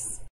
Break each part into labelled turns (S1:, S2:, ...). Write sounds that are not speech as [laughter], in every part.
S1: Yes.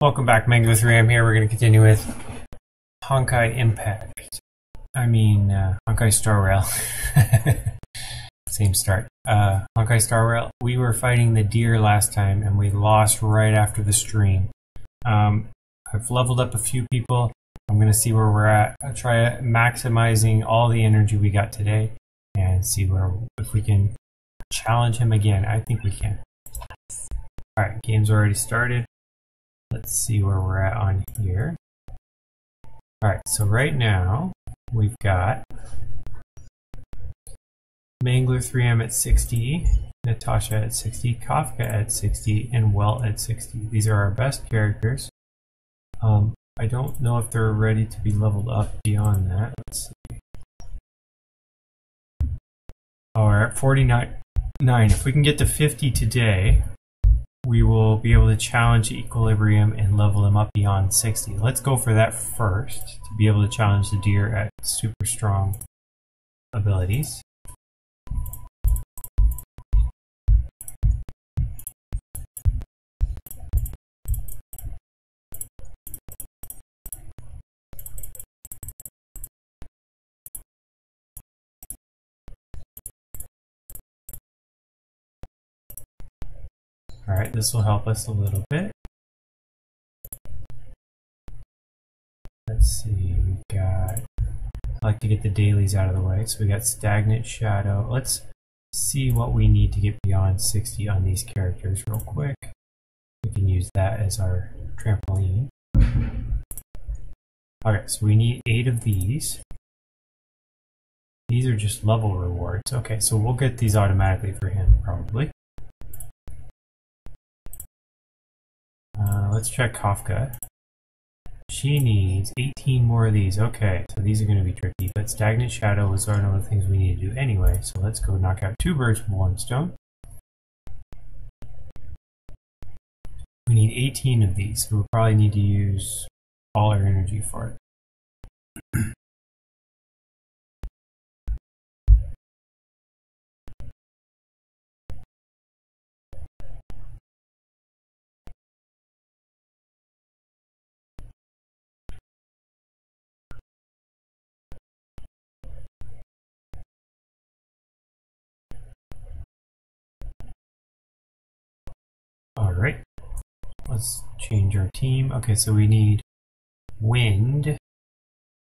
S1: Welcome back, Mango 3. I'm here. We're going to continue with Honkai Impact. I mean, uh, Honkai Star Rail. [laughs] Same start. Uh, Honkai Star Rail. We were fighting the deer last time and we lost right after the stream. Um, I've leveled up a few people. I'm going to see where we're at. I'll try maximizing all the energy we got today and see where if we can challenge him again. I think we can. Alright, game's already started. Let's see where we're at on here. Alright, so right now we've got Mangler 3M at 60, Natasha at 60, Kafka at 60, and Welt at 60. These are our best characters. Um, I don't know if they're ready to be leveled up beyond that. Let's see. Oh, we're at 49. If we can get to 50 today, we will be able to challenge equilibrium and level them up beyond 60. Let's go for that first to be able to challenge the deer at super strong abilities. Alright, this will help us a little bit. Let's see, we got I like to get the dailies out of the way. So we got stagnant shadow. Let's see what we need to get beyond 60 on these characters real quick. We can use that as our trampoline. All right, so we need eight of these. These are just level rewards. Okay, so we'll get these automatically for him, probably. Uh, let's check Kafka. She needs 18 more of these. Okay, so these are going to be tricky, but Stagnant Shadow is one of the things we need to do anyway. So let's go knock out two birds with one stone. We need 18 of these, so we'll probably need to use all our energy for it. Let's change our team. Okay, so we need wind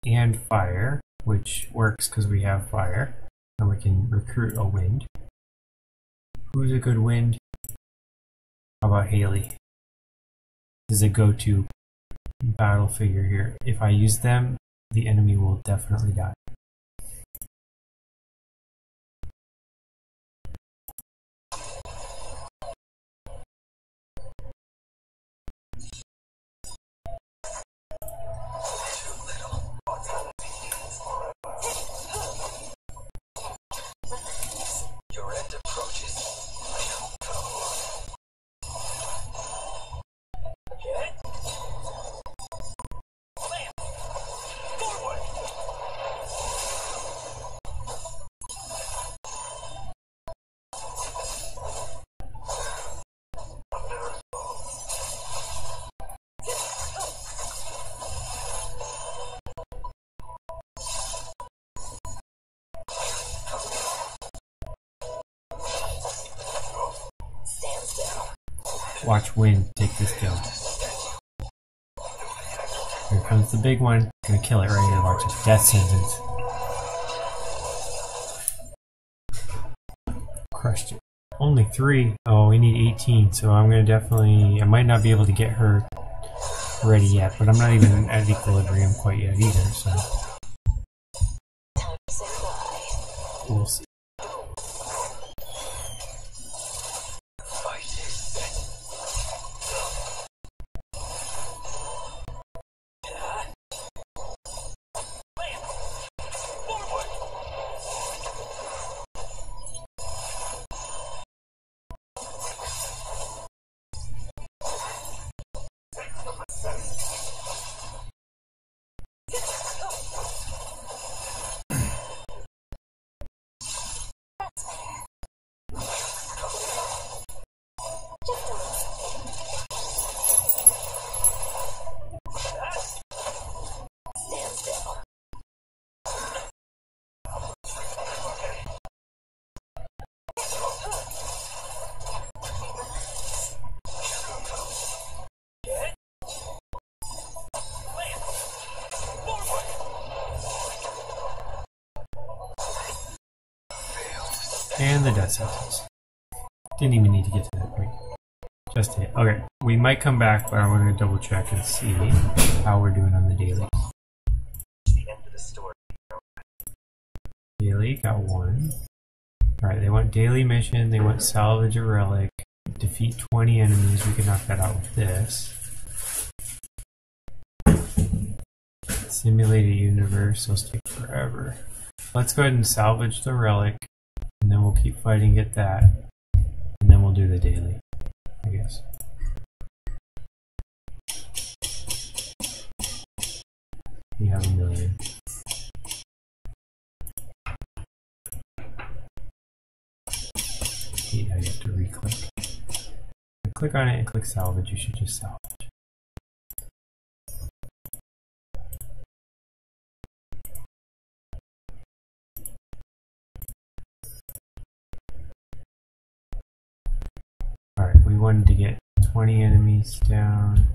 S1: and fire, which works because we have fire, and we can recruit a wind. Who's a good wind? How about Haley? This is a go-to battle figure here. If I use them, the enemy will definitely die. Watch Wind take this kill. Here comes the big one. Gonna kill it right now. Watch it. Death sentence. Crushed it. Only three. Oh, we need 18, so I'm gonna definitely. I might not be able to get her ready yet, but I'm not even at equilibrium quite yet either, so. We'll see. And the death sentence. Didn't even need to get to that point. Just hit. Okay, we might come back, but I want to double check and see how we're doing on the daily. Daily got one. Alright, they want daily mission, they want salvage a relic, defeat 20 enemies, we can knock that out with this. Simulate a universe, those take forever. Let's go ahead and salvage the relic, and then we'll keep fighting, get that, and then we'll do the daily, I guess. We have a million. you have to re-click. Click on it and click salvage, you should just salvage. 20 enemies down.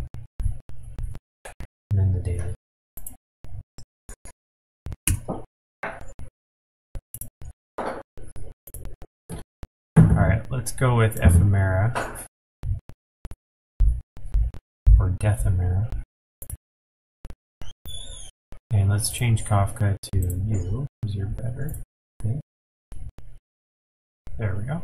S1: And then the daily. Alright, let's go with Ephemera. Or Deathemera. And let's change Kafka to you, because you're better. Okay. There we go.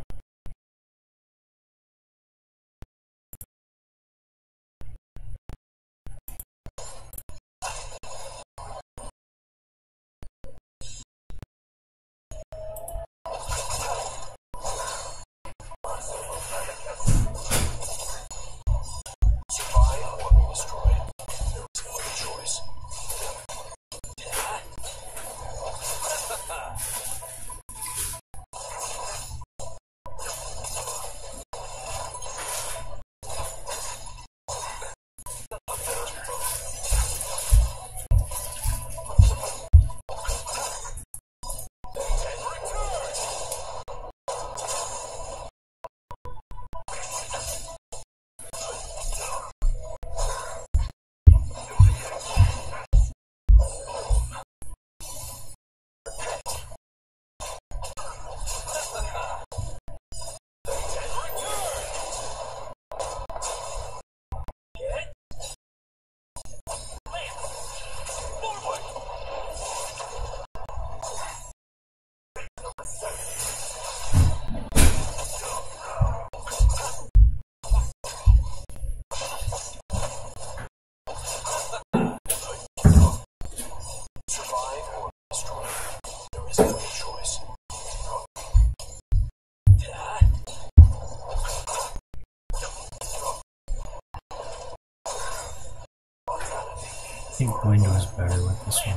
S1: This one.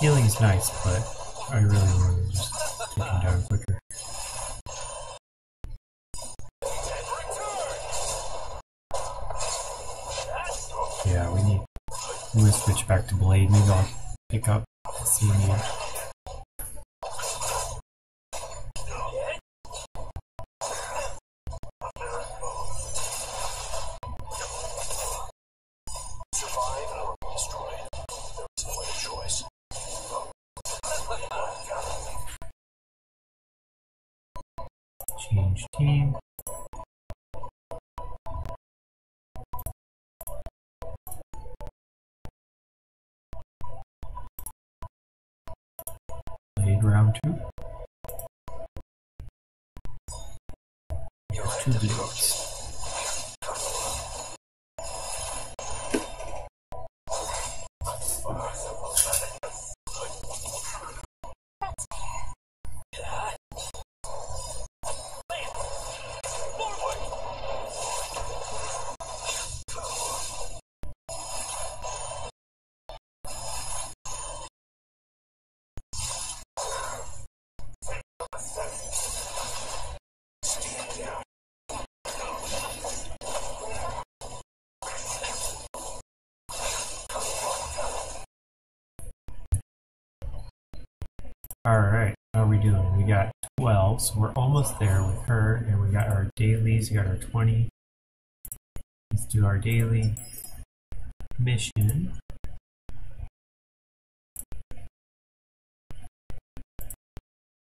S1: Healing's nice, but I really want to just take him down quicker. Yeah, we need. Gonna switch back to Blade. Maybe I'll pick up CME.
S2: Survive
S1: Blade 12, so we're almost there with her, and we got our dailies, we got our 20. Let's do our daily mission.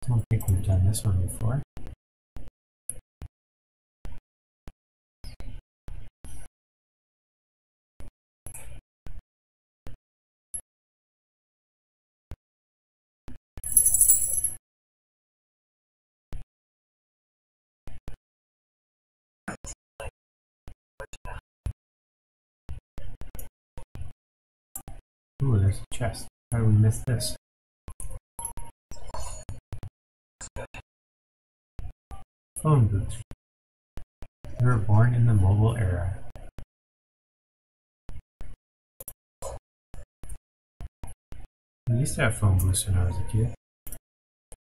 S1: I Don't think we've done this one before. Ooh, there's a chest. How did we miss this? Phone booth. You were born in the mobile era. We used to have phone booths when I was a kid. I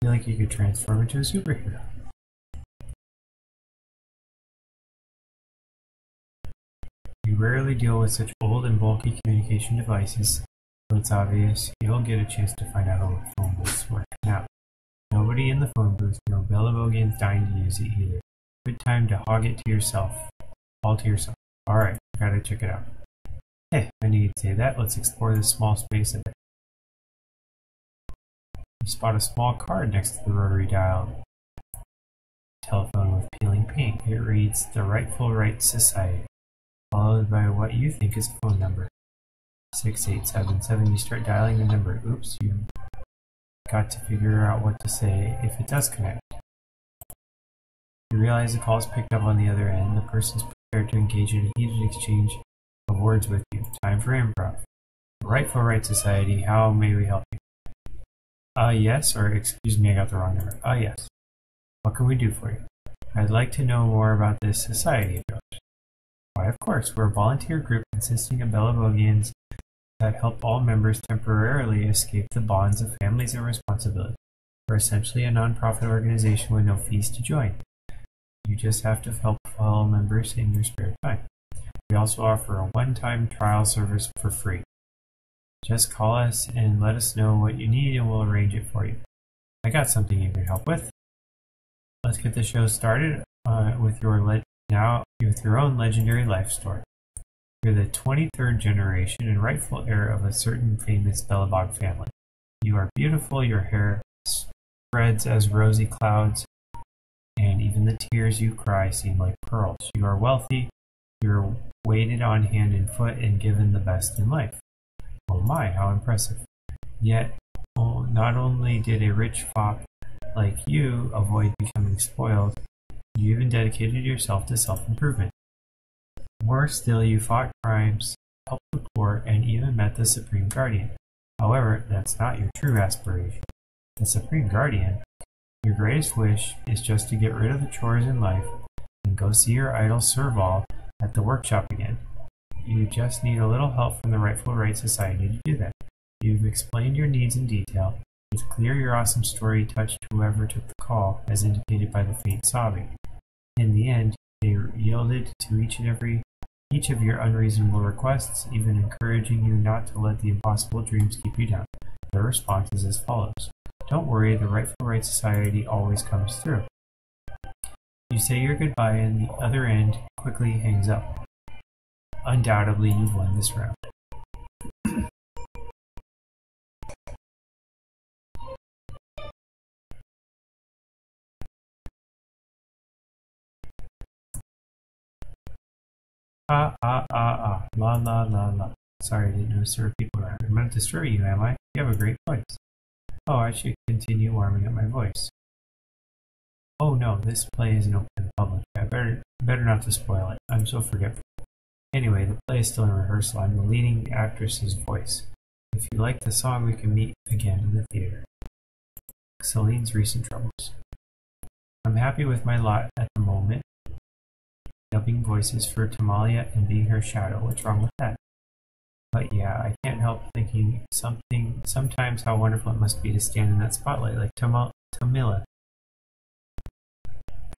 S1: feel like you could transform into a superhero. We rarely deal with such old and bulky communication devices, it's obvious you'll get a chance to find out how phone booths work. Now, nobody in the phone booth, no Belobogian's dying to use it either. Good time to hog it to yourself. All to yourself. Alright, gotta check it out. Hey, I you'd say that. Let's explore this small space a bit. You spot a small card next to the rotary dial. Telephone with peeling paint. It reads The Rightful Rights Society, followed by what you think is a phone number. 6877. You start dialing the number. Oops, you got to figure out what to say if it does connect. You realize the call is picked up on the other end. The person's prepared to engage in a heated exchange of words with you. Time for improv. Rightful Right Society, how may we help you? Uh, yes, or excuse me, I got the wrong number. Uh, yes. What can we do for you? I'd like to know more about this society of yours. Why, of course, we're a volunteer group consisting of Belobogians that help all members temporarily escape the bonds of families and responsibility. We're essentially a nonprofit organization with no fees to join. You just have to help fellow members in your spare time. We also offer a one-time trial service for free. Just call us and let us know what you need and we'll arrange it for you. I got something you can help with. Let's get the show started uh, with your now with your own legendary life story. You're the 23rd generation and rightful heir of a certain famous Belobog family. You are beautiful, your hair spreads as rosy clouds, and even the tears you cry seem like pearls. You are wealthy, you're waited on hand and foot and given the best in life. Oh my, how impressive. Yet, oh, not only did a rich fop like you avoid becoming spoiled, you even dedicated yourself to self improvement. Worse still, you fought crimes, helped the poor, and even met the Supreme Guardian. However, that's not your true aspiration. The Supreme Guardian, your greatest wish is just to get rid of the chores in life and go see your idol Serval at the workshop again. You just need a little help from the Rightful Right Society to do that. You've explained your needs in detail. It's clear your awesome story touched whoever took the call, as indicated by the faint sobbing. In the end, they yielded to each and every each of your unreasonable requests, even encouraging you not to let the impossible dreams keep you down. Their response is as follows Don't worry, the Rightful Right Society always comes through. You say your goodbye, and the other end quickly hangs up. Undoubtedly, you've won this round. Ah, ah, ah, ah. La, la, la, la. Sorry, I didn't notice there were people around. I'm not disturbing you, am I? You have a great voice. Oh, I should continue warming up my voice. Oh no, this play isn't open to the public. I better, better not to spoil it. I'm so forgetful. Anyway, the play is still in rehearsal. I'm the leading actress's voice. If you like the song, we can meet again in the theater. Celine's recent troubles. I'm happy with my lot at. Dubbing voices for Tamalia and being her shadow. What's wrong with that? But yeah, I can't help thinking something sometimes how wonderful it must be to stand in that spotlight like Tamal- Tamila.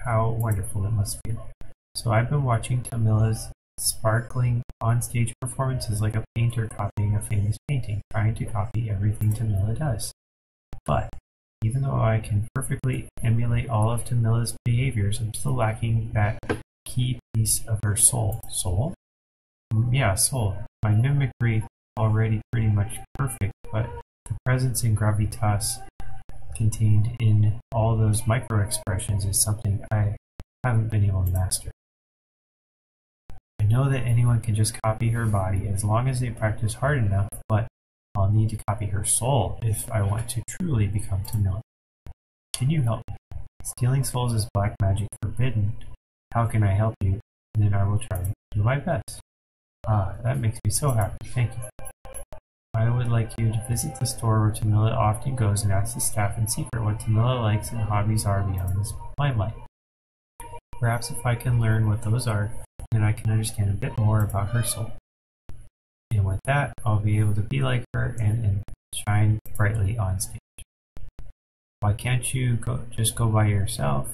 S1: How wonderful it must feel. So I've been watching Tamila's sparkling on-stage performances like a painter copying a famous painting, trying to copy everything Tamila does. But even though I can perfectly emulate all of Tamila's behaviors, I'm still lacking that key piece of her soul. Soul? Yeah, soul. My mimicry already pretty much perfect, but the presence and gravitas contained in all those micro expressions is something I haven't been able to master. I know that anyone can just copy her body as long as they practice hard enough, but I'll need to copy her soul if I want to truly become Tamila. Can you help me? Stealing souls is black magic forbidden. How can I help you? And then I will try to do my best. Ah, that makes me so happy. Thank you. I would like you to visit the store where Tamila often goes and ask the staff in secret what Tamila likes and hobbies are beyond this limelight. Perhaps if I can learn what those are, then I can understand a bit more about her soul. And with that, I'll be able to be like her and, and shine brightly on stage. Why can't you go just go by yourself?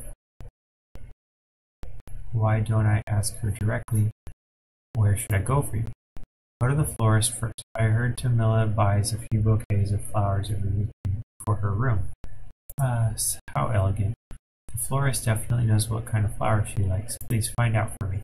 S1: Why don't I ask her directly? Where should I go for you? Go to the florist first. I heard Tamila buys a few bouquets of flowers every week for her room. Ah, how elegant. The florist definitely knows what kind of flowers she likes. Please find out for me.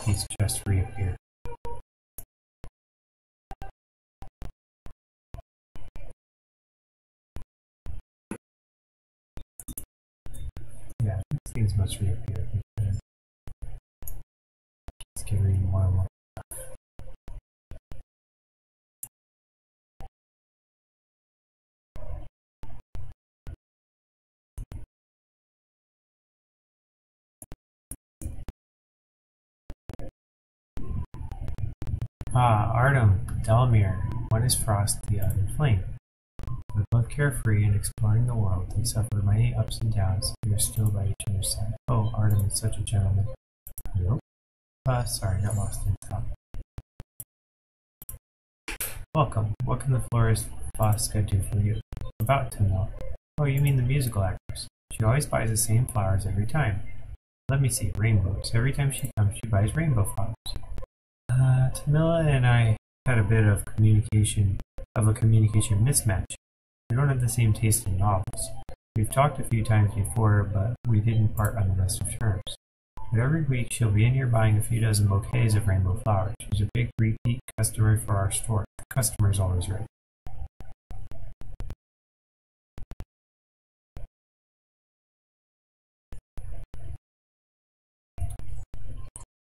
S1: He's just reappeared. Yeah, things must reappear because it's getting more more. Ah, Artem, Delmir, one is frost, the other flame. We're both carefree and exploring the world. We suffer many ups and downs. We are still by each other's side. Oh, Artem is such a gentleman. Hello? Uh, sorry, got lost in thought. Welcome. What can the florist Fosca do for you? About to know. Oh, you mean the musical actress. She always buys the same flowers every time. Let me see, rainbows. Every time she comes, she buys rainbow flowers. Tamila and I had a bit of communication, of a communication mismatch. We don't have the same taste in novels. We've talked a few times before, but we didn't part on the best of terms. But every week she'll be in here buying a few dozen bouquets of rainbow flowers. She's a big repeat customer for our store. The customer's always right.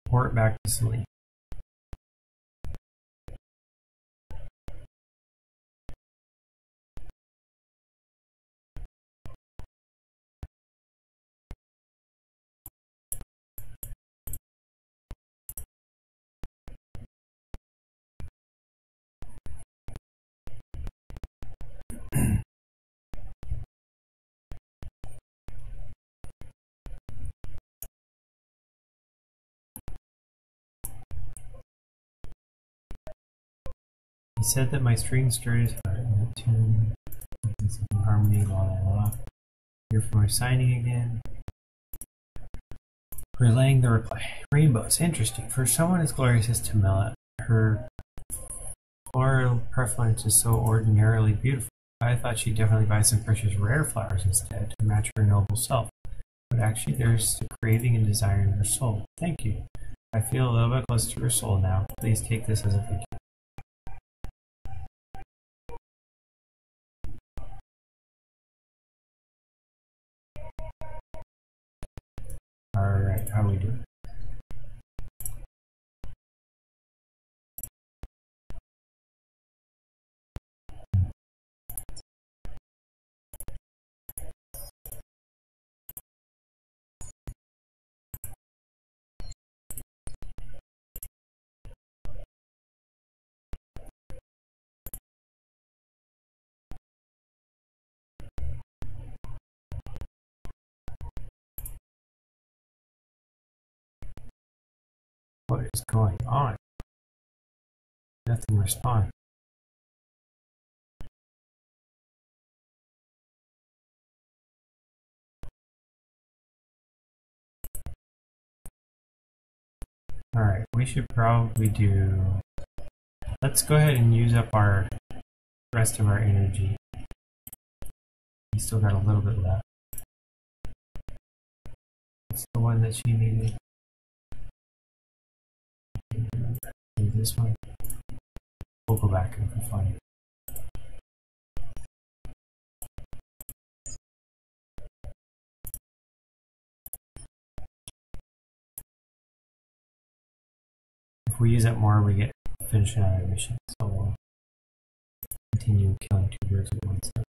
S1: Report back to Celine. He said that my strings and the tune is in harmony, la la la. Here for my signing again. Relaying the reply. Rainbows, interesting. For someone as glorious as Tamila, her floral preference is so ordinarily beautiful. I thought she'd definitely buy some precious rare flowers instead to match her noble self. But actually, there's a craving and desire in her soul. Thank you. I feel a little bit closer to her soul now. Please take this as a thank you. How we doing? What is going on? Nothing responds. Alright, we should probably do... Let's go ahead and use up our rest of our energy. We still got a little bit left. It's the one that she needed. This one. We'll go back and for fun. If we use it more, we get finish another mission. So we'll continue killing two birds with one stone.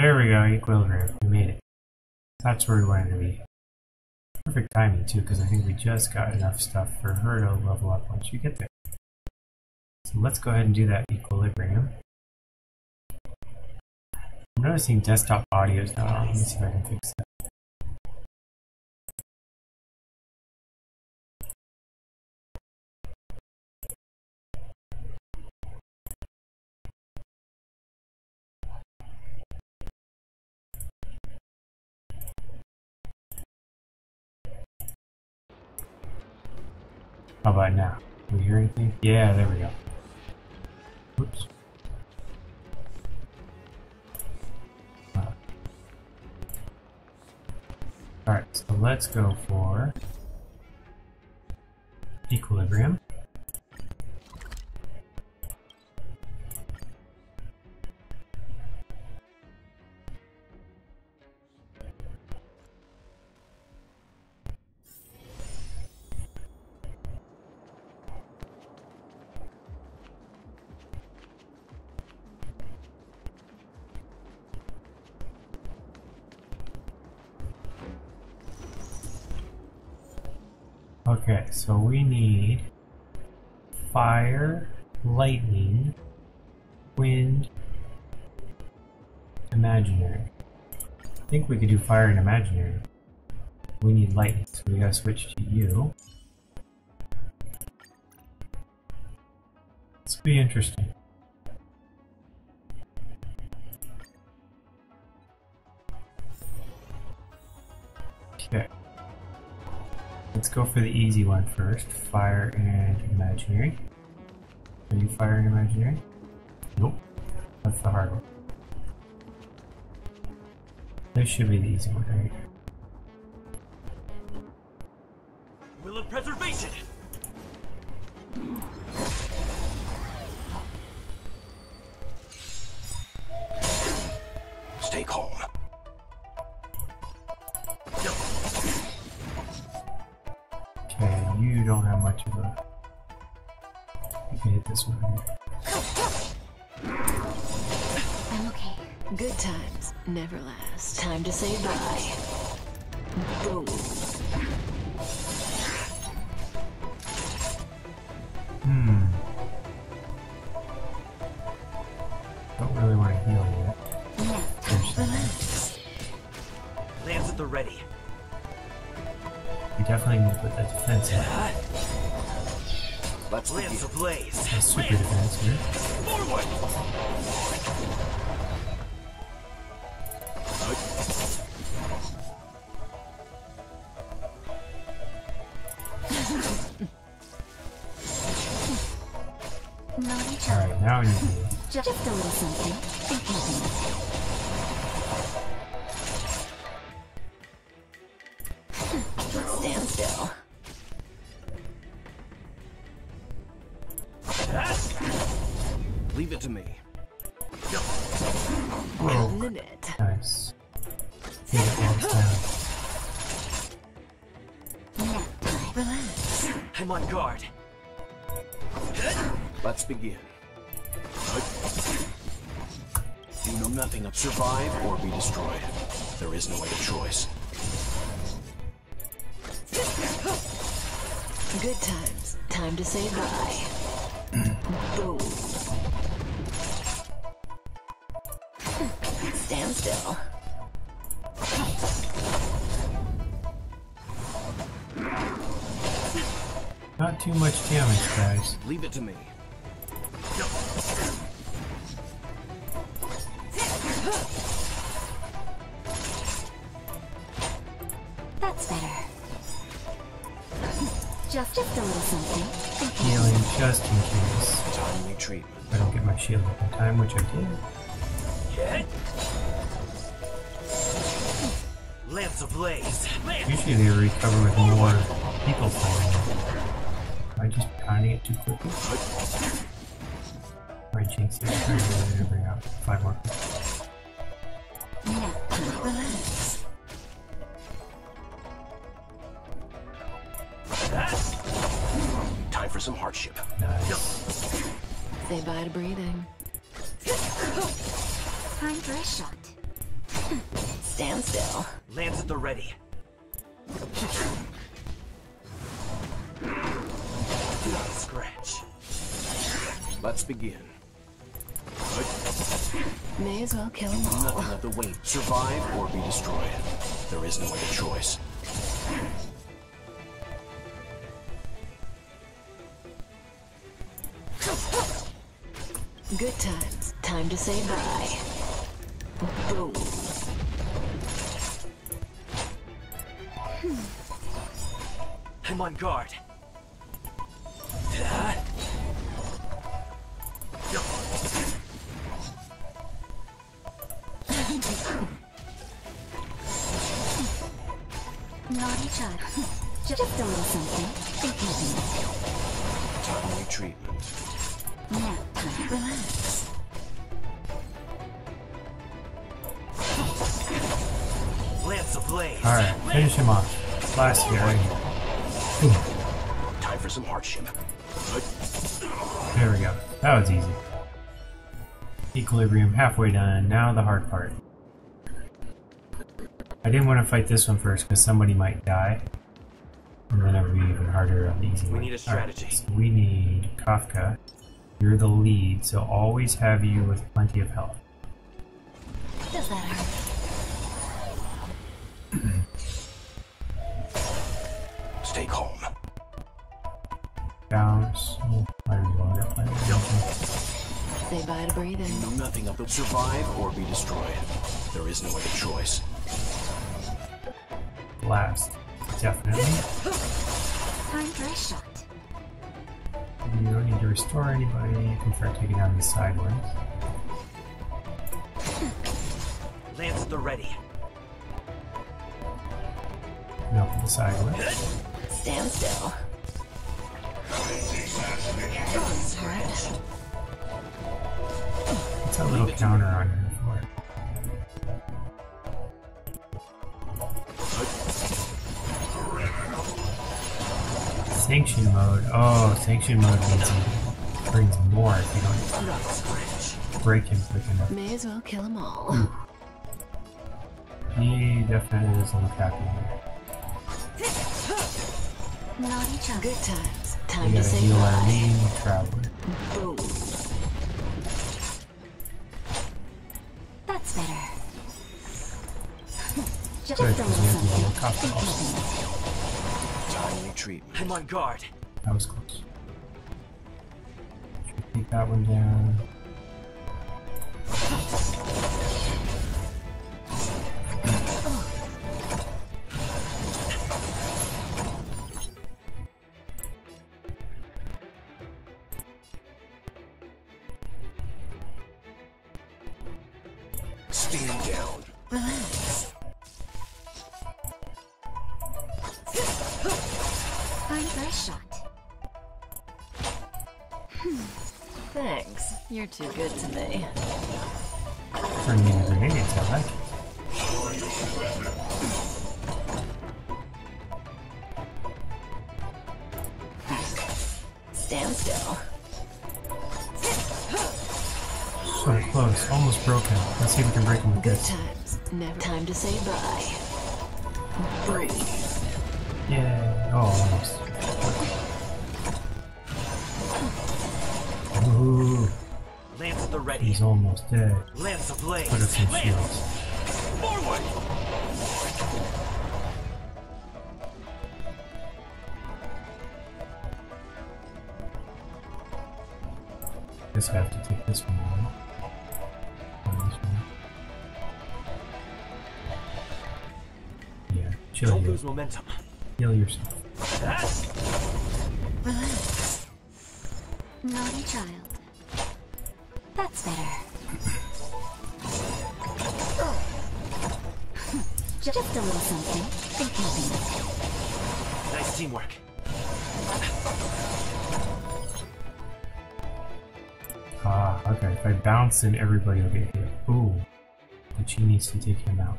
S1: There we go, equilibrium. We made it. That's where we wanted to be. Perfect timing too, because I think we just got enough stuff for her to level up once you get there. So let's go ahead and do that equilibrium. I'm noticing desktop audio is not on. Let me see if I can fix that. How about now? Can we hear anything? Yeah, there we go. Alright, so let's go for equilibrium. We could do fire and imaginary. We need lightning, so we gotta switch to you. Will be interesting. Okay. Let's go for the easy one first. Fire and imaginary. Are you fire and imaginary? Nope. That's the hard one. This should be the easy one, right?
S3: Will of preservation!
S2: Stay calm.
S1: Okay, you don't have much of a. You can hit this one here.
S4: Good times never last. Time to say bye. Boom.
S1: Hmm. Don't really want to heal yet.
S4: Relax.
S3: Lands at the ready.
S1: We definitely need to put that defense in.
S2: Let's begin.
S3: Lance ablaze.
S1: That's super defense here.
S3: Forward! On guard.
S2: Let's begin. You know nothing of survive or be destroyed. There is no other choice.
S4: Good times. Time to say bye. [clears throat] Boom.
S2: Leave it to me.
S4: That's better. Just, just a little something.
S1: Healing just in case
S2: Timely treatment.
S1: I don't get my shield up in time, which I did.
S3: Hit. Lance ablaze. Lance.
S1: Usually they recover with more people fighting. Am I just pounding it too quickly? Right, Jinx, you're trying to bring out five more.
S2: Time for some hardship.
S1: Nice.
S4: Say bye to breathing. Time for a shot. Stand still.
S3: Lance at the ready. Scratch.
S2: Let's begin. Good.
S4: May as well kill them all.
S2: Nothing of the weight. Survive or be destroyed. There is no other choice.
S4: Good times. Time to say bye. Boom.
S3: I'm on guard.
S1: Equilibrium halfway done. Now the hard part. I didn't want to fight this one first because somebody might die. And then it would be even harder on the easy
S3: We
S1: one.
S3: need a strategy.
S1: Alright, so we need Kafka. You're the lead, so always have you with plenty of health.
S4: Does that hurt? [clears throat]
S2: Stay calm.
S1: Bounce. Oh, I reload it. I reload it.
S4: Say bye to breathing.
S2: Know nothing of the survive or be destroyed. There is no other choice.
S1: Blast. Definitely.
S4: Time for a shot.
S1: You don't need to restore anybody. You can start taking down the side ones.
S3: Lance at the ready.
S1: Milk the side ones.
S4: Stand still. This hurt.
S1: What's that little counter on here for? Sanction mode. Oh, sanction mode means he brings more if you don't break him quick enough.
S4: May as well kill them all.
S1: He definitely isn't look happy here.
S4: Naughty child. Good times. Time to
S1: gotta
S4: say
S1: heal our
S4: bye.
S1: traveler.
S4: Boom.
S1: Also.
S2: Timely treatment.
S3: I'm on oh guard.
S1: That was close. Should take that one down.
S4: Too good to me.
S1: Turn me into grenades, like.
S4: Stand still.
S1: So close, almost broken. Let's see if we can break him with
S4: Good
S1: this.
S4: times. Never time to say bye. Breathe.
S1: Yeah. Oh, he's almost dead.
S3: Lance ablaze.
S1: Put up some shields.
S3: Forward.
S1: Guess I have to take this one on. On this one. Yeah, chill
S3: Don't
S1: here.
S3: lose momentum.
S1: Heal yourself.
S4: Relax. Naughty child. Little something. Think happiness.
S3: Nice teamwork.
S1: Ah, okay. If I bounce, then everybody will get hit. Ooh. But she needs to take him out.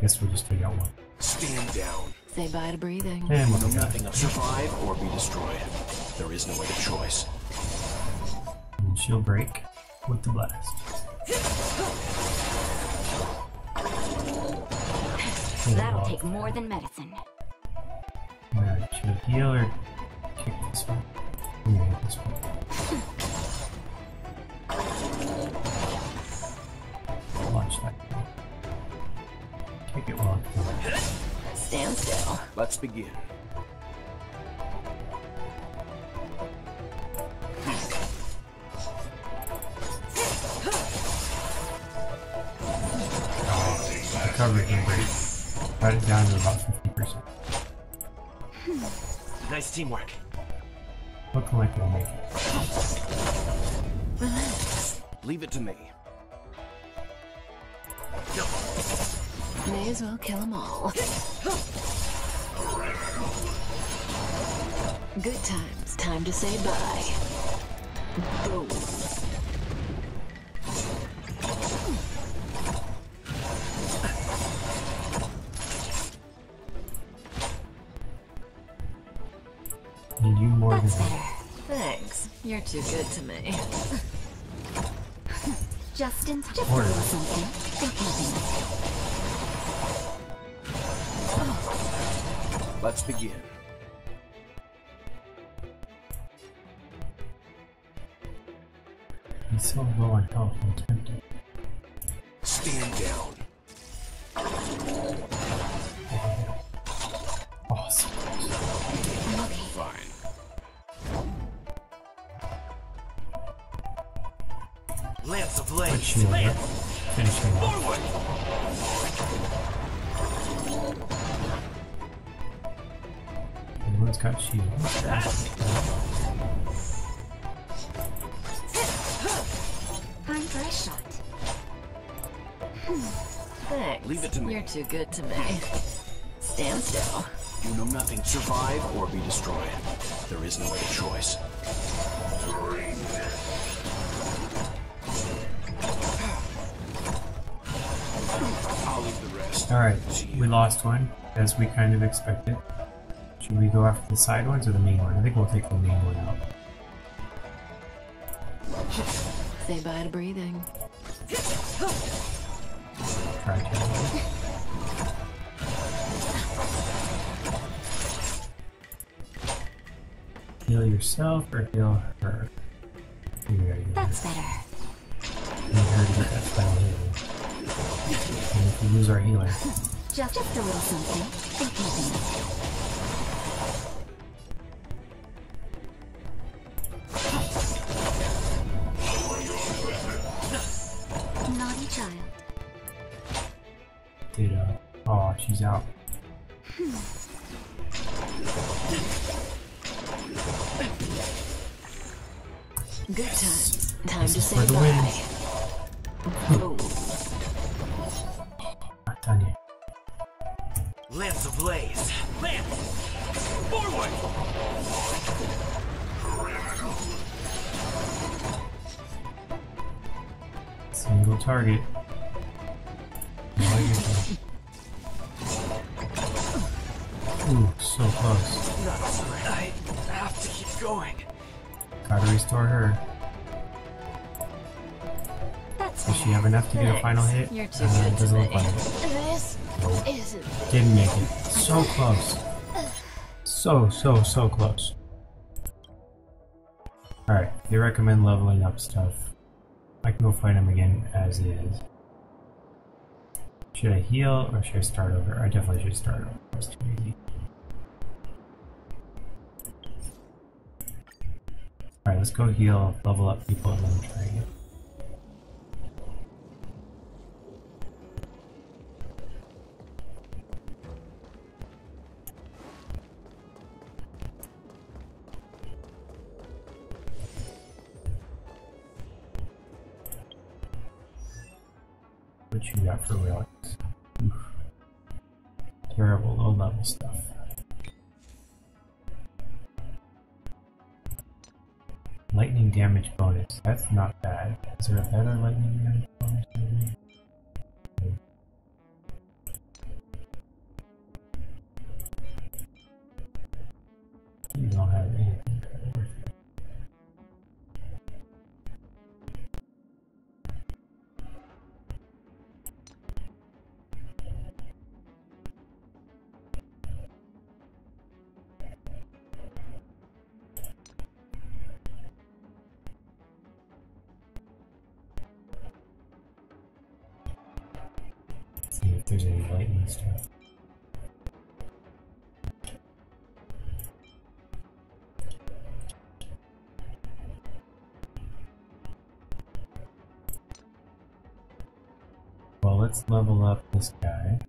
S1: Guess we'll just take out one.
S2: Stand down.
S4: Say bye to breathing.
S1: And we'll
S2: know nothing of survive or be destroyed. There is no other choice.
S1: And she'll break with the blast.
S5: That'll take more than medicine.
S1: Alright, should I heal or kick this one? I'm gonna hit this one. Watch that. Kick it while it's going.
S4: Stand still.
S2: Let's begin.
S1: The cover can break. Cut it down to about 50%.
S3: Nice teamwork.
S1: Looking like it'll make it.
S4: Relax.
S2: Leave it to me.
S4: May as well kill them all. Good times. Time to say bye. Boom. Too good to me.
S5: Just in time. Just a
S1: Order.
S5: little something. Think.
S2: Let's begin.
S1: He's so low on health
S4: You're too good to me. Stand still.
S2: You know nothing. Survive or be destroyed. There is no other choice. I'll leave the rest.
S1: Alright, we lost one, as we kind of expected. Should we go after the side ones or the main one? I think we'll take the main one out.
S4: Say bye to breathing.
S1: Try to. Yourself or heal her? You gotta heal her.
S5: That's better.
S1: Need her to get that final hit. And if we lose our healer,
S5: Just, just a little something. Think.
S1: Final hit?
S4: You're too
S1: Uh,
S4: good
S1: doesn't look like it.
S4: This
S1: Nope.
S4: isn't.
S1: Didn't make it. So close. So, so, so close. Alright, they recommend leveling up stuff. I can go fight him again as is. Should I heal or should I start over? I definitely should start over. That's too easy. Alright, let's go heal, level up people, and then try again. What you got for. Oof. Terrible low level stuff. Lightning damage bonus. That's not bad. Is there a better lightning damage bonus? maybe? You don't have anything There's any lightning stuff. Well, let's level up this guy.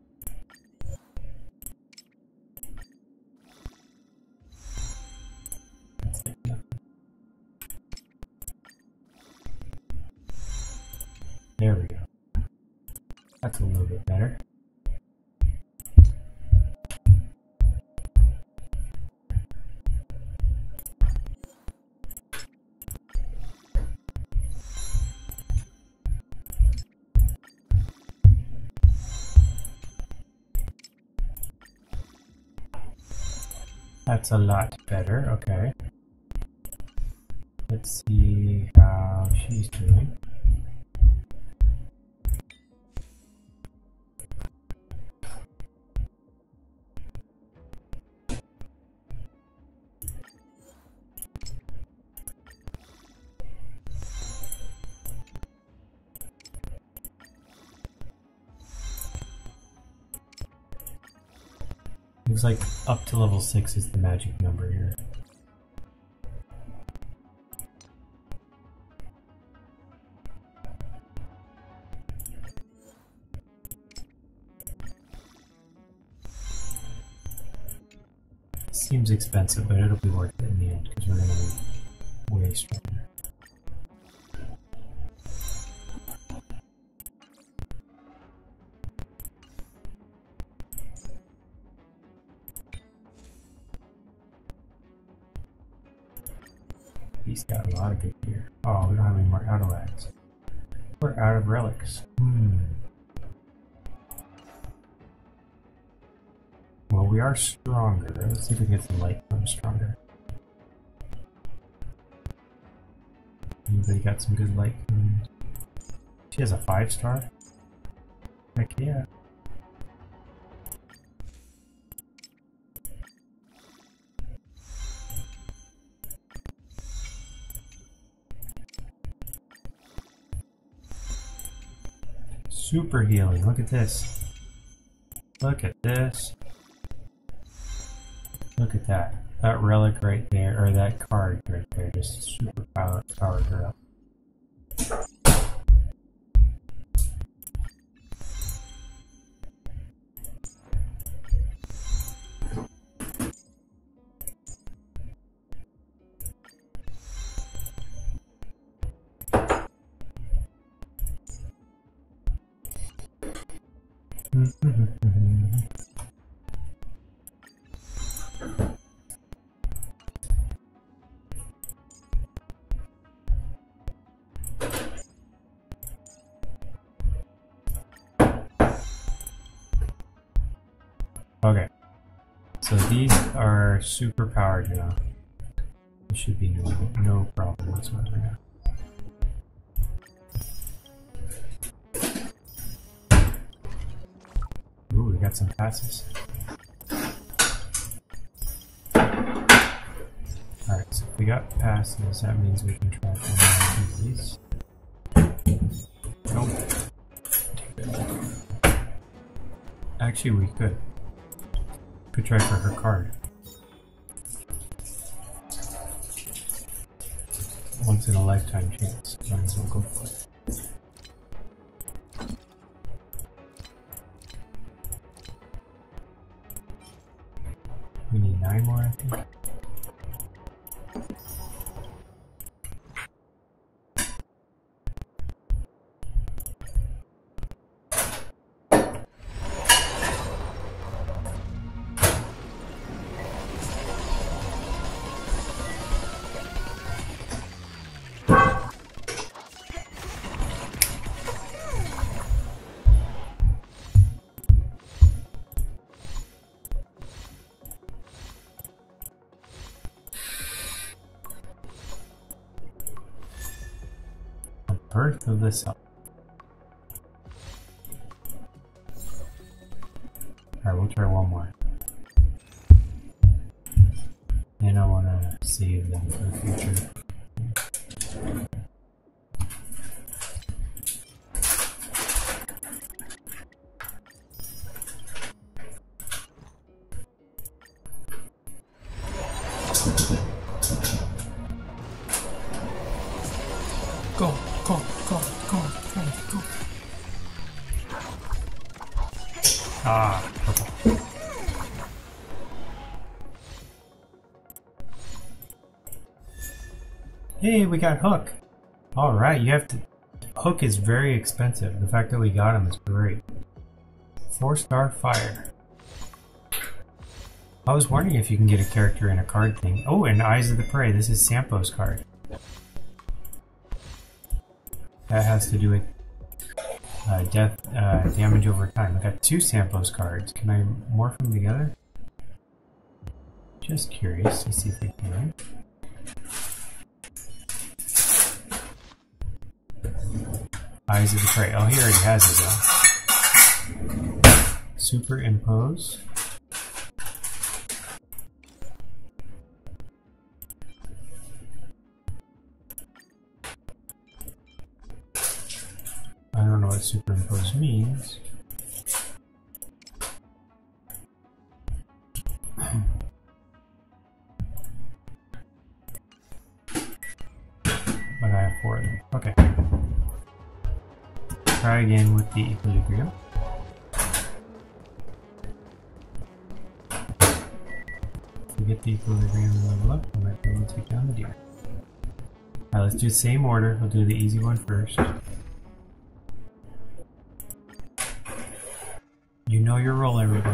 S1: That's a lot better, okay. Let's see how she's doing. Like up to level 6 is the magic number here. Seems expensive, but it'll be worth it in the end because we're going to be Got some good light? She has a five star? Heck yeah. Super healing. Look at this. Look at this. Look at that. That relic right there, or that card right there, just super power, powered her up. Super powered now. There should be no, no problem whatsoever now. Ooh, we got some passes. Alright, so if we got passes, that means we can try of these. Nope. Actually, we could. Could try for her card. In a lifetime chance. Might as well go for it. Go, go, go, go, go, go. Ah, purple. Hey, we got Hook. Alright, you have to. Hook is very expensive. The fact that we got him is great. Four star fire. I was wondering if you can get a character in a card thing. Oh, and Eyes of the Prey. This is Sampo's card. That has to do with uh, death uh, damage over time. I got two Sampo's cards. Can I morph them together? Just curious to see if I can. Eyes of the Prey. Oh, he already has it though. Superimpose. Means. But I have four of them. Okay. Try again with the equilibrium. We get the equilibrium level up, we might be able to take down the deer. Alright, let's do the same order. We'll do the easy one first. Know your role, everybody.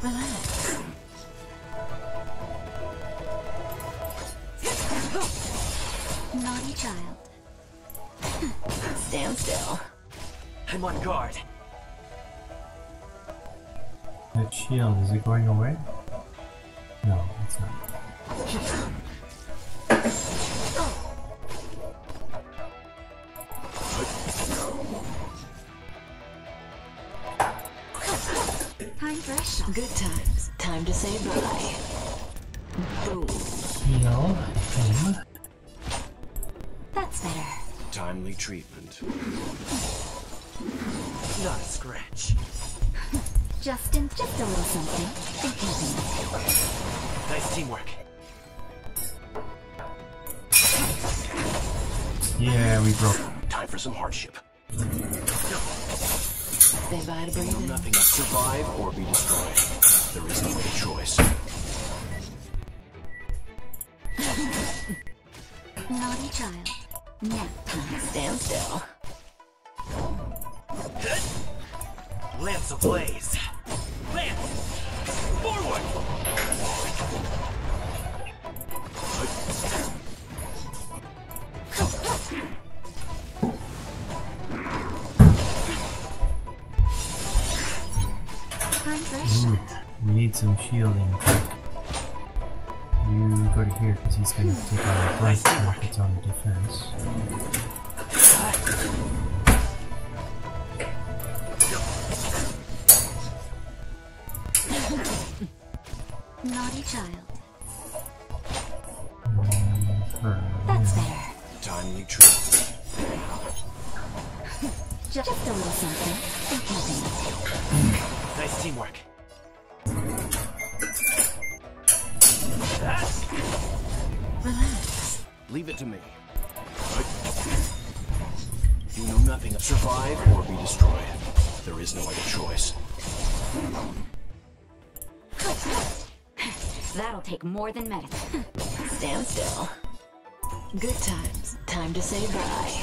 S4: Relax.
S5: Naughty child. [laughs]
S4: Stand still.
S3: I'm on guard.
S1: That shield, is it going away? No, it's not. [laughs]
S4: say bye. Boom.
S1: Heal him.
S5: That's better.
S2: Timely treatment.
S3: Not a scratch.
S5: Justin, just a little something. Think happiness.
S3: Nice teamwork.
S1: Yeah, we broke.
S2: Time for some hardship.
S4: Say bye to
S2: Know
S4: breathing.
S2: nothing of survive or be destroyed. There is no other choice.
S5: Naughty child. Nap time.
S4: Stand still.
S3: Lance ablaze. Lance! Forward!
S1: Need some shielding. You go to here because he's going to take on the flank and if it's on the defense.
S5: Naughty child.
S1: Her.
S5: That's better.
S2: Timely treatment.
S5: Ju- Just a little something.
S3: Nice teamwork.
S2: Survive or be destroyed. There is no other choice.
S5: That'll take more than medicine. [laughs]
S4: Stand still. Good times. Time to say bye.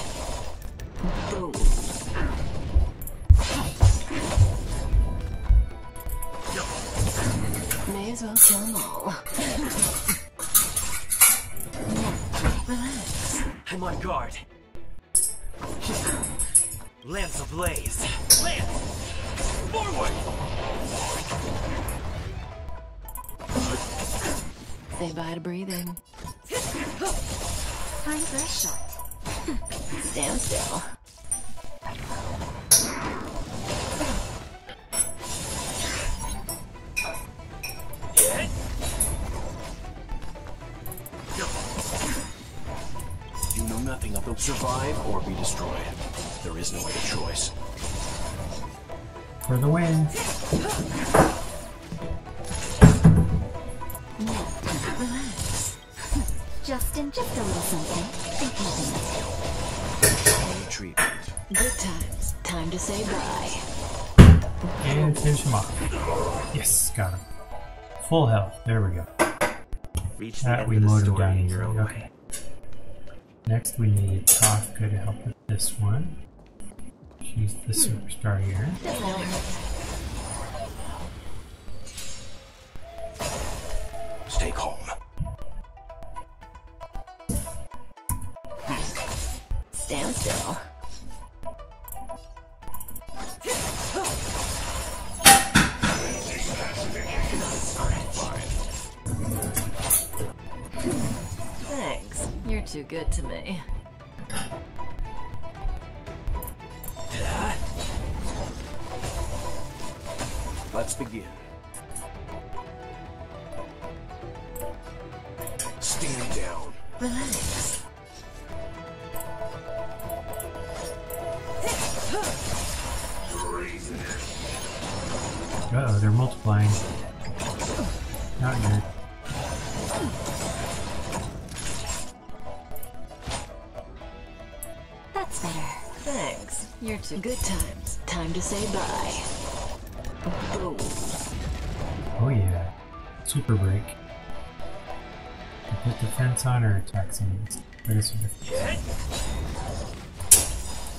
S4: Boom. May as well kill them all. [laughs] Relax.
S3: I'm on guard. Lance ablaze. Lance! Forward!
S4: Say bye to breathing.
S5: Time for a shot. [laughs]
S4: Stand still.
S2: You know nothing of the survive or be destroyed. There is no other choice.
S1: For the win.
S4: Relax.
S5: Justin, just a little something. Think nothing of.
S2: Treatment.
S4: Good times. Time to say bye.
S1: And finish him off. Yes, got him. Full health. There we go.
S3: Reach
S1: That
S3: end
S1: we
S3: of the
S1: mowed him down
S3: in your own
S1: Okay.
S3: way.
S1: Next, we need Kafka to help with this one. She's the superstar here.
S2: Stay calm.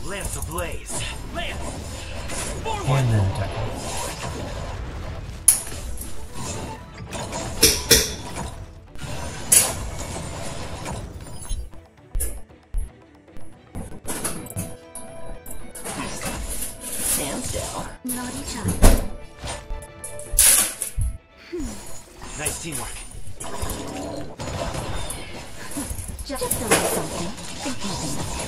S3: Lance ablaze. Lance! Forward!
S1: And then attack.
S4: Stand still.
S5: Naughty child.
S3: Nice teamwork.
S5: Just, just a little something. Think nothing of it.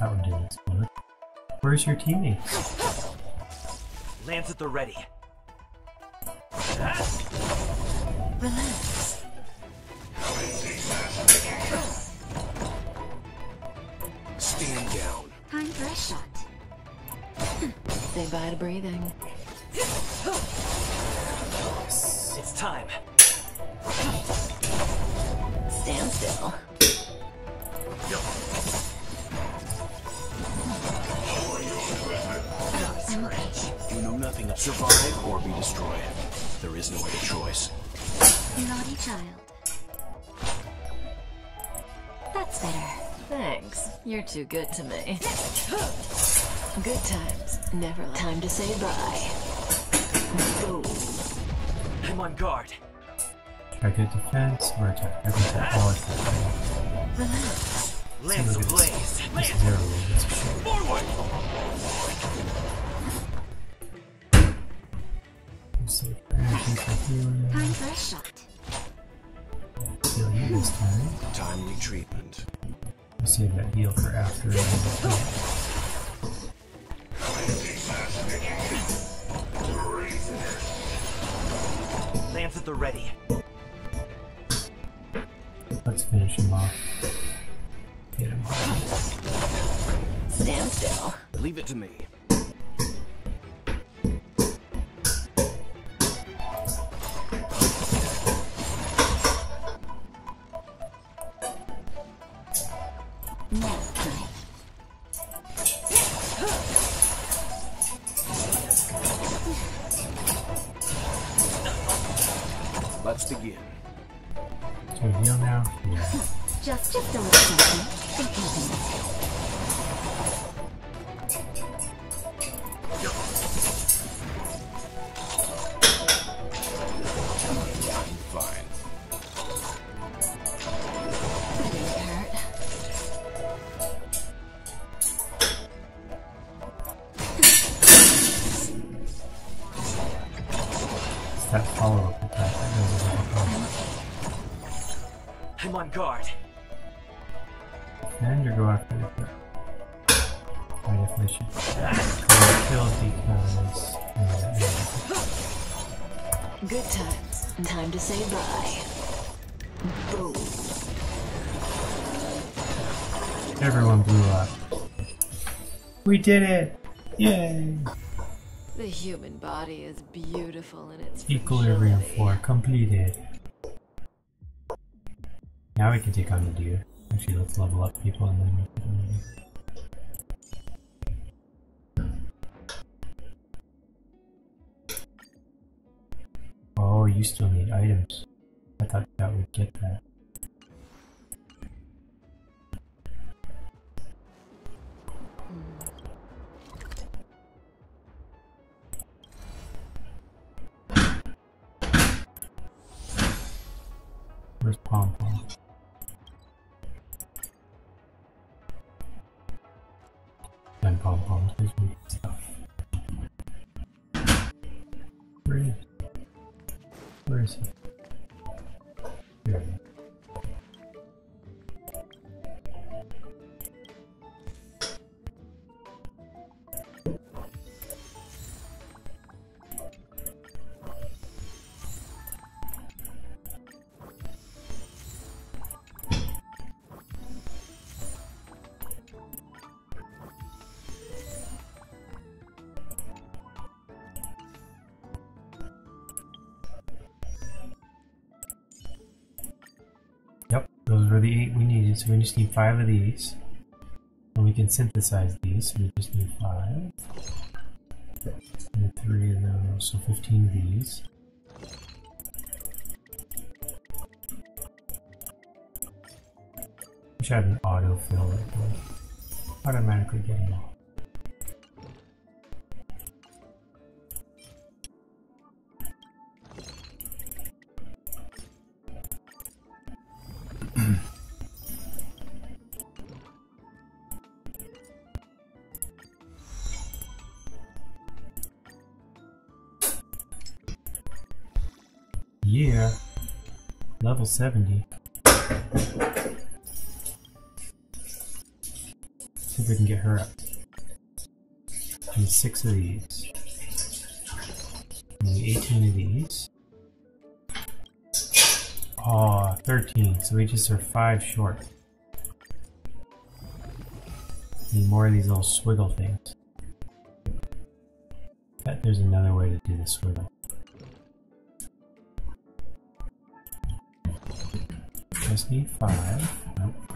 S1: That one didn't explode. Where's your teammate?
S3: Lance at the ready.
S4: Relax.
S2: Stand down.
S5: Time for a shot.
S4: Say bye to breathing. Never la- time to say bye. Boom.
S3: I'm on guard.
S1: Try good defense or attack. I think that all attack.
S4: Relax.
S3: Lance
S1: look
S3: ablaze. Lance!
S1: zero. This is.
S3: Forward!
S1: Save for energy for healing.
S5: Time for a shot.
S1: Heal you this time.
S2: Timely treatment.
S1: Save that heal for after. [laughs]
S3: Lance at the ready.
S1: Let's finish him off. Get him off.
S4: Stand still.
S2: Leave it to me.
S3: Guard.
S1: And you go after the kill. I definitely should go kill because...
S4: Good times. Time to say bye. Boom.
S1: Everyone blew up. We did it! Yay!
S4: The human body is beautiful in its
S1: Equilibrium
S4: fragility.
S1: 4 completed. Now we can take on the deer. Actually, let's level up people and then. Oh, you still need items. I thought that would get that. So we just need five of these. And we can synthesize these, so we just need five. And three of those, so 15 of these. We should have an autofill would automatically get them all. Yeah. Level 70. See if we can get her up. And six of these. And 18 of these. Oh, 13. So we just are five short. Need more of these little swiggle things. Bet there's another way to do the swiggle. Just need five. Nope.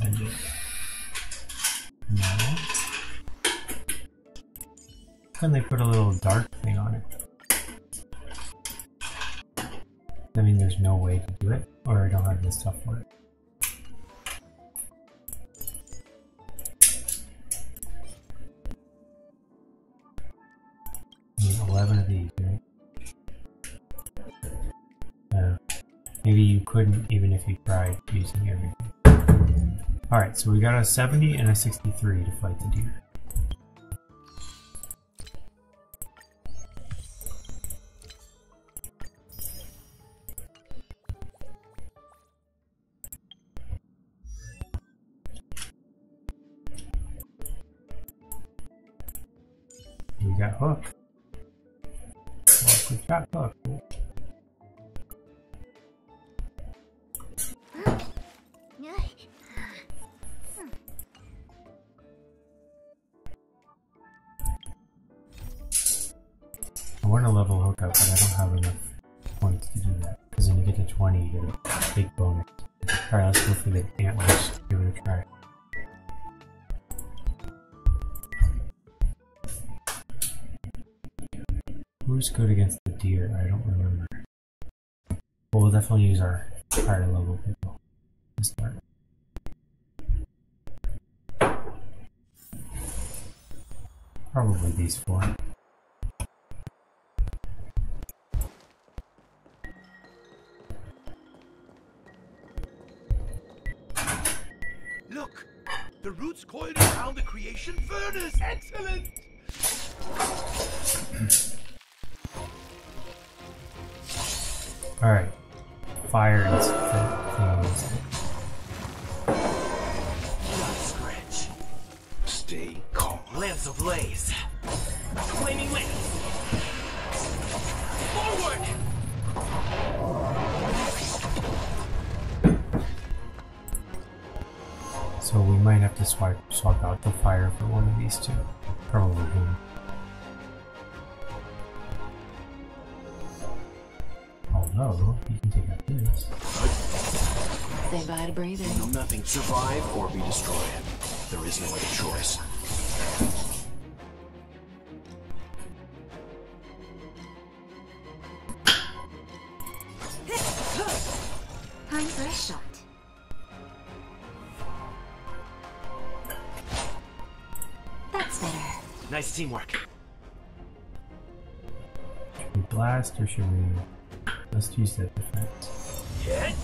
S1: No. Can they put a little dark thing on it? I mean, there's no way to do it, or I don't have the stuff for it. Alright, so we got a 70 and a 63 to fight the deer. Want to level Hook up, but I don't have enough points to do that. Because when you get to 20, you get a big bonus. Alright, let's go for the antlers. Give it a try. Who's good against the deer? I don't remember. Well, we'll definitely use our higher level people to start. Probably these four.
S3: Creation furnace! Excellent!
S1: These two. Probably him. Although, you can take out this.
S4: Say bye to breathing.
S2: Know nothing. Survive or be destroyed. There is no other choice.
S1: Let's use.
S3: Hit!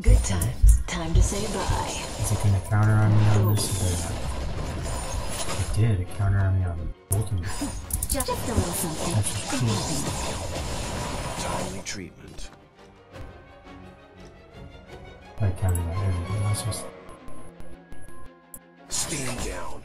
S4: Good times. Time to say bye.
S1: Is it gonna counter on me on this or It did, it counter on me on the ultimate.
S5: Just, just a little something.
S1: That's cool.
S2: Timely treatment.
S1: I counted on everything. Let's just
S2: Stand down.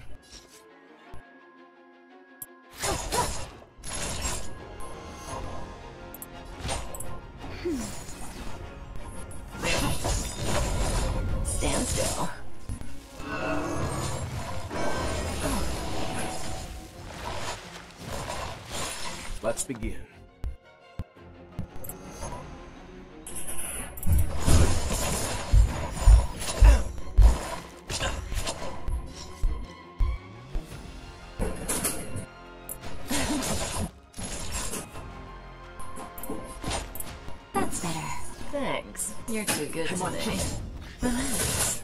S4: Relax.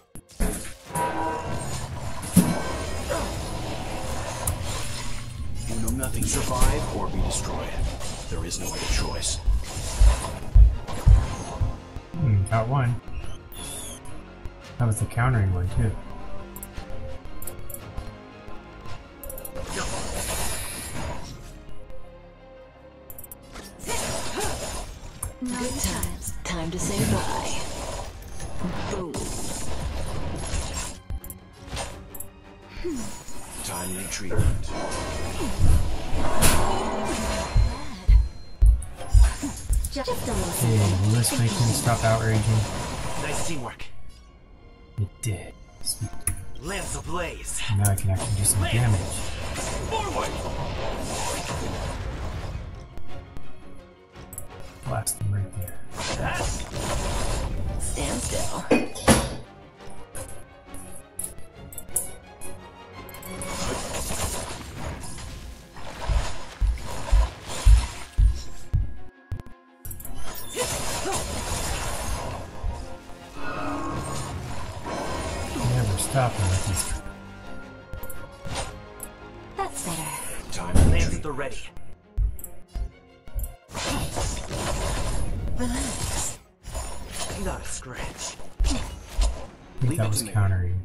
S2: Do know nothing. Survive or be destroyed. There is no other choice.
S1: Hmm, got one. That was the countering one too.
S2: Treatment.
S5: Just, just
S1: Hey, will this make him stop outraging?
S3: Nice teamwork.
S1: It did. Sweet.
S3: Lance ablaze.
S1: Now I can actually do some damage.
S3: Forward!
S1: Blast them right there.
S4: Stand still.
S3: Not a scratch.
S1: I think
S2: Leave
S1: that was
S2: to
S1: countering.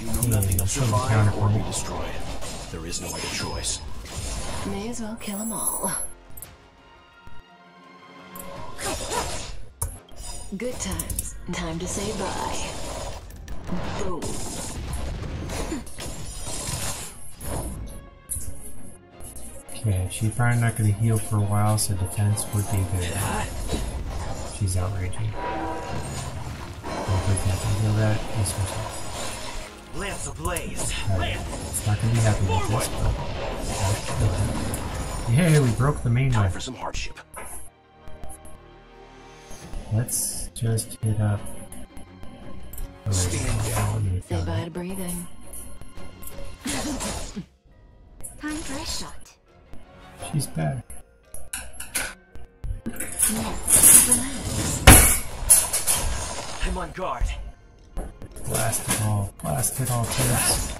S2: You know
S1: Yeah,
S2: nothing
S1: you'll
S2: of
S1: show the
S2: survive or
S1: counterpoint.
S2: be destroyed. There is no other choice.
S4: May as well kill them all. Good times. Time to say bye. Boom.
S1: She's probably not going to heal for a while, so defense would be good. She's outraging. Hopefully can't heal that. Yes, herself.
S3: Lance ablaze.
S1: Alright,
S3: Lance!
S1: it's not going to be happy with this, but... Yeah, we broke the main
S2: Time
S1: one.
S2: for some hardship.
S1: Let's just hit up... Oh, wait,
S2: Stand down.
S4: Say bye to breathing. [laughs]
S5: Time for a shot.
S1: She's back.
S3: I'm on guard.
S1: Blast it all. Blast it all, kids.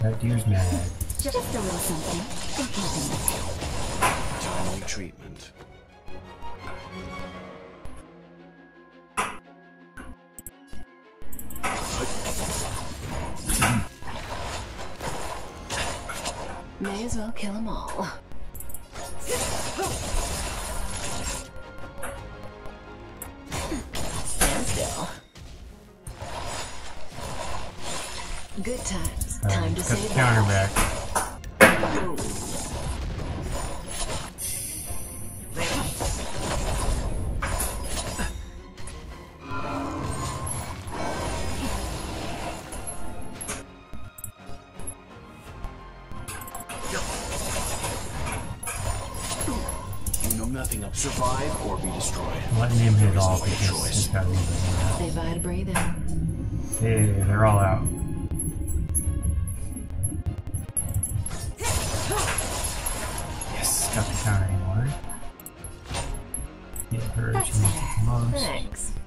S1: That deer's mad.
S5: Just a little something. Think nothing.
S2: Timely treatment.
S4: May as well kill them all. Stand still. Good times. Time to
S1: save. counter back.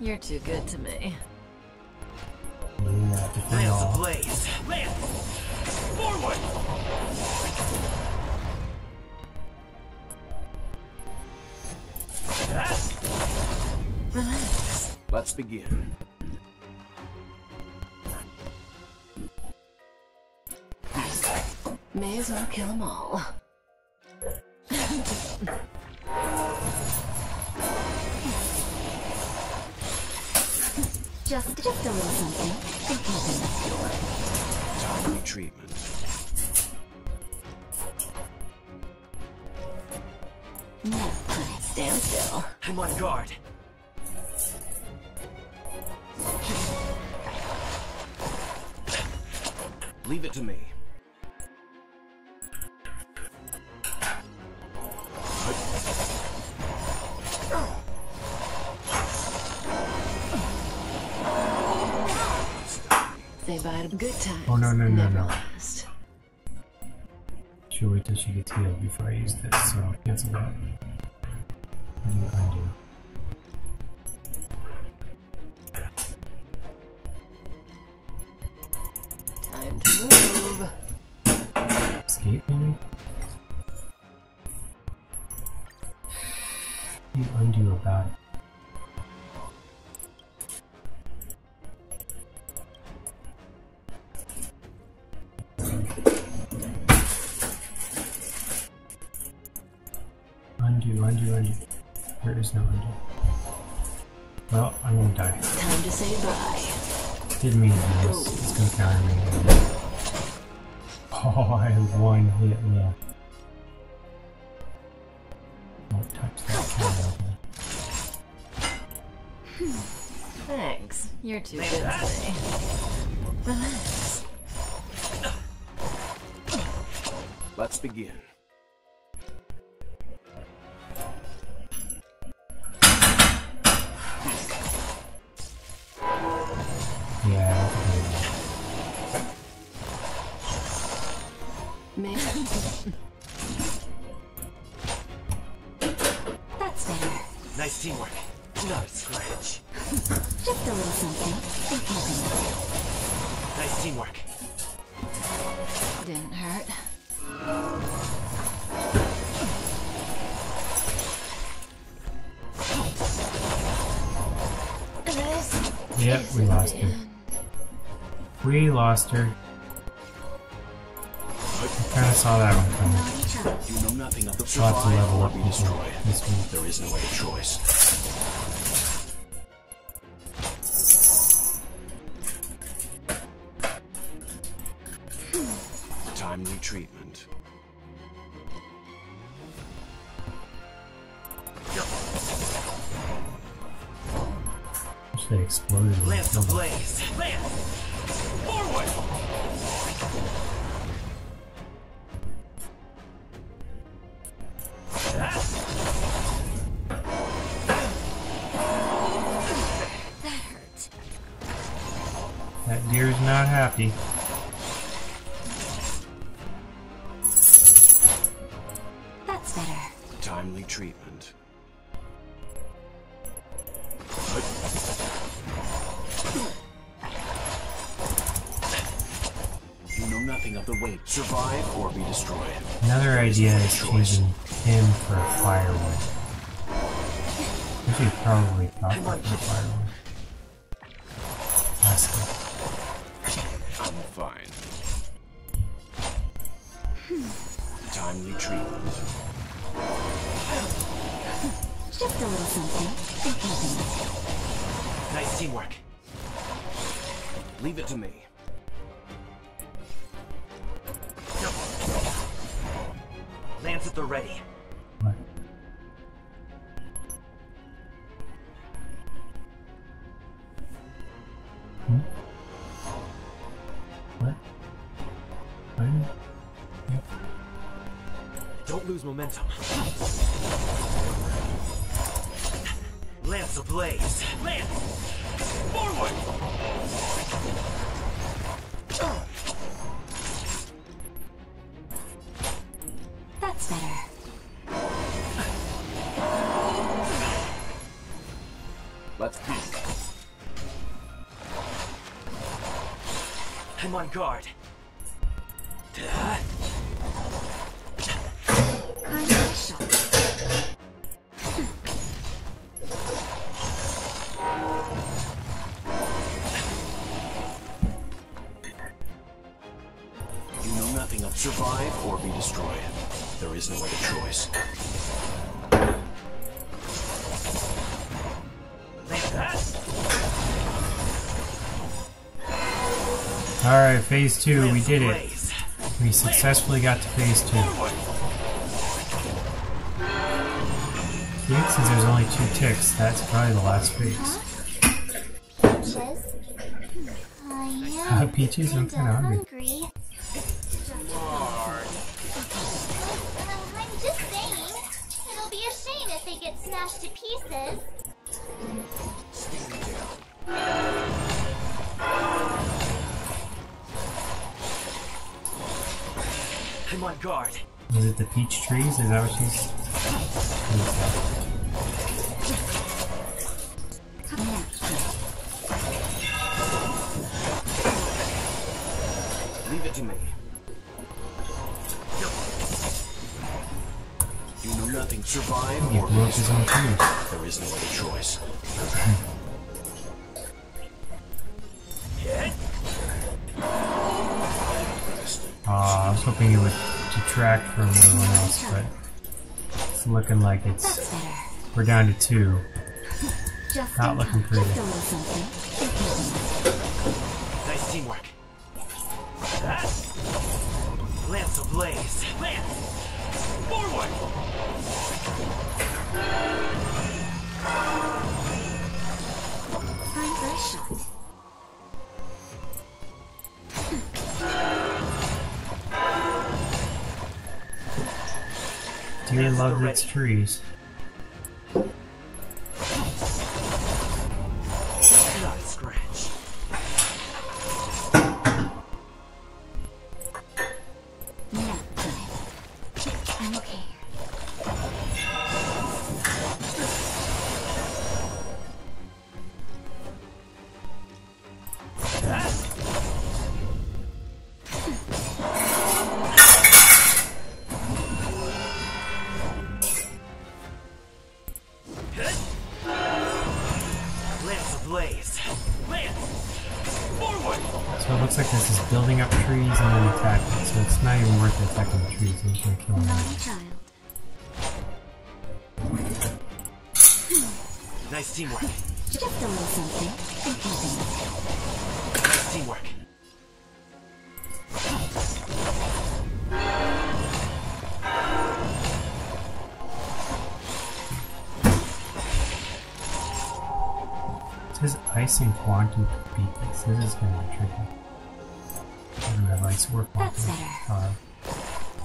S4: You're too good to me.
S3: Lance ablaze. Lance! Forward!
S4: Relax.
S2: Let's begin.
S4: May as well kill them all.
S2: Treatment.
S1: Oh, no, no, no, no.
S4: last.
S1: She'll wait till she gets healed before I use this, so I'll cancel that. And undo. I have one hit left. Don't touch that camera.
S4: Thanks. You're too good today. Relax.
S2: Let's begin.
S1: Yep, we lost her. We lost her. I kinda saw that one coming.
S2: You know nothing of the
S1: have to level up
S2: be
S1: people this week.
S2: There is no other choice.
S3: Lance ablaze. Lance! Forward!
S5: That's better.
S2: Let's peek.
S3: I'm on guard.
S2: Survive or be destroyed. There is no other choice.
S1: Alright, phase two, we did it. We successfully got to phase two. Yeah, since there's only two ticks, that's probably the last phase.
S5: Peaches. I [laughs]
S1: Uh, Peaches, I'm kinda hungry. Peach trees? Is that what she's...
S2: Leave it to me. You know nothing. Survive
S1: He
S2: or
S1: blew up his own trees.
S2: There is no other choice.
S3: Hit!
S1: Aw, I was hoping it would detract from else, but it's looking like it's we're down to two.
S5: Just
S1: Not looking pretty. Trees.
S5: Naughty child.
S3: Nice teamwork.
S5: Just a little something.
S3: Nice teamwork.
S1: It says ice and quantum beat this. This is gonna be tricky. I don't have ice or quantum.
S5: That's better.
S1: Uh,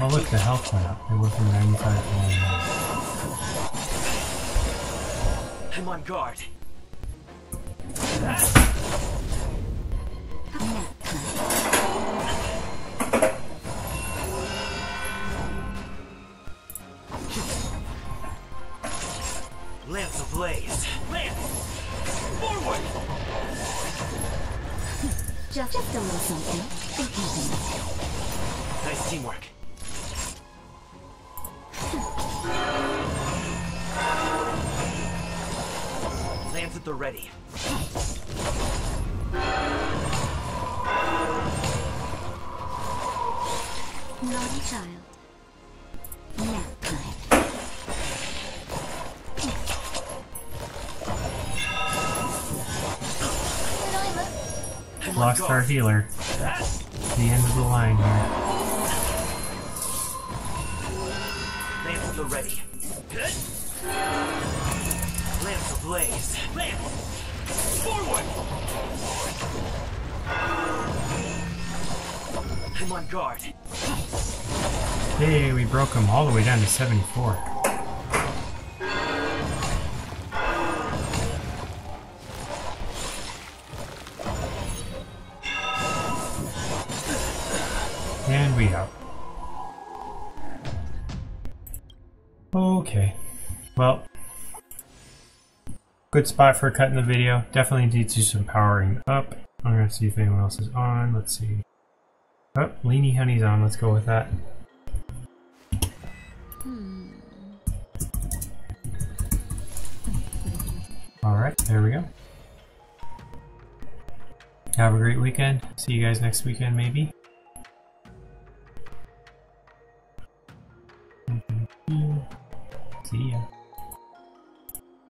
S1: oh look, the health went. It from 95 to 99.
S3: I'm on guard.
S5: Nap
S1: our healer. The end of the line here.
S3: At the ready. Lance ablaze. Lance! Forward! I'm on guard.
S1: Hey, we broke him all the way down to 74. good spot for cutting the video. Definitely needs to do some powering up. I'm gonna see if anyone else is on. Let's see. Oh, Leany Honey's on. Let's go with that. Alright, there we go. Have a great weekend. See you guys next weekend, maybe. Mm-hmm. See ya.